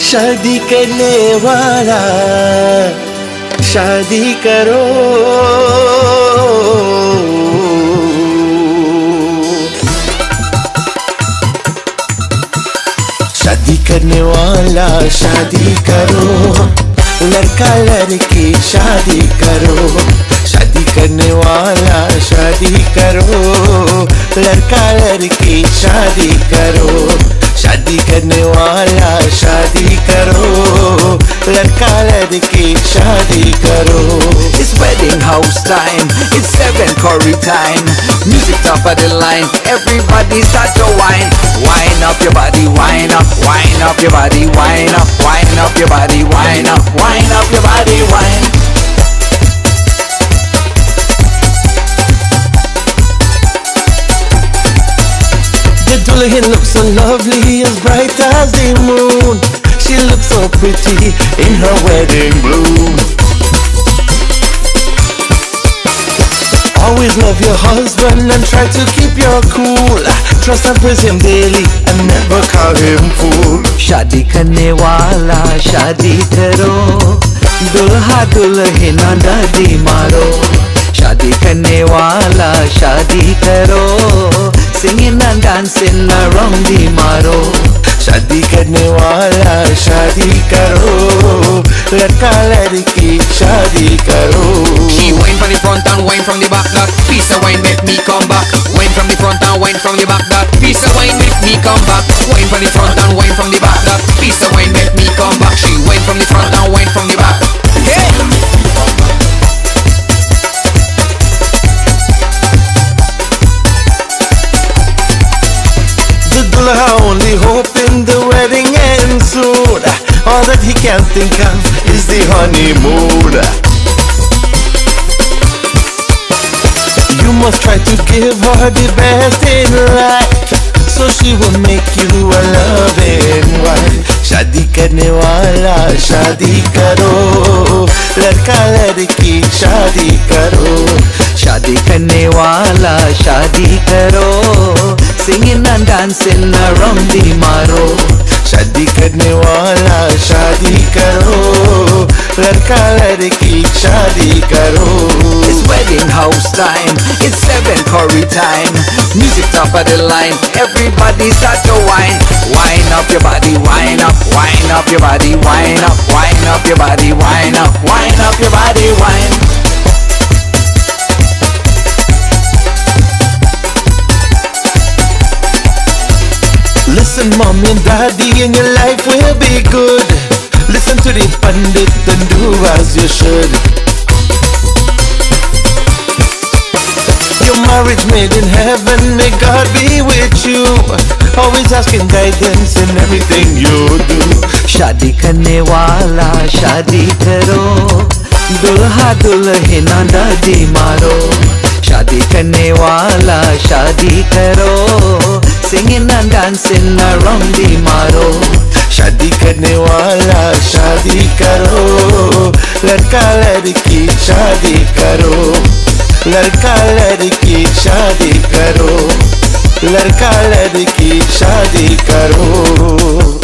शादी करने वाला शादी करो। शादी करने वाला शादी करो। लड़का लड़की शादी करो। करने वाला शादी करो लड़का लड़की शादी करो शादी करने वाला शादी करो लड़का लड़की शादी करो It's wedding house time, it's seven curry time. Music top of the line, everybody start to wine. Wine up your body, wine up, wine up your body, wine up, wine up your body, wine up, wine up your body, wine. looks so lovely, as bright as the moon. She looks so pretty in her wedding bloom. Always love your husband and try to keep your cool. Trust and praise him daily and never call him fool. शादी करने वाला शादी करो दुल्हा दुल्हन दादी मारो शादी करने वाला शादी करो singing and dancing around the maro शादी करने वाला शादी करो लड़का लड़की शादी करो She wine from the front and wine from the back That piece of wine make me come back Wine from the front and wine from the back That piece of wine make me come back Wine from the front and wine from the back That piece of wine that he can think of is the honeymoon. You must try to give her the best in life, so she will make you a loving wife. शादी करने वाला शादी करो लड़का लड़की शादी करो शादी करने वाला शादी करो singing and dancing around the maro शादी करने वाला शादी करो लड़का लड़की शादी करो It's wedding house time, it's seven curry time. Music top of the line, everybody start to wine. Wine up your body, wine up, wine up your body, wine up, wine up your body, wine up, wine up your body, wine. Listen, mommy and daddy, and your life will be good. Listen to the pandit and do as you should. Your marriage made in heaven, may God be with you. Always asking guidance in everything you do. शादी करने वाला शादी करो दुल्हा दुल्हन दादी मारो शादी करने वाला शादी करो singing and dancing around the maro. शादी करने वाला शादी करो, लड़का लड़की शादी करो, लड़का लड़की शादी करो, लड़का लड़की शादी करो।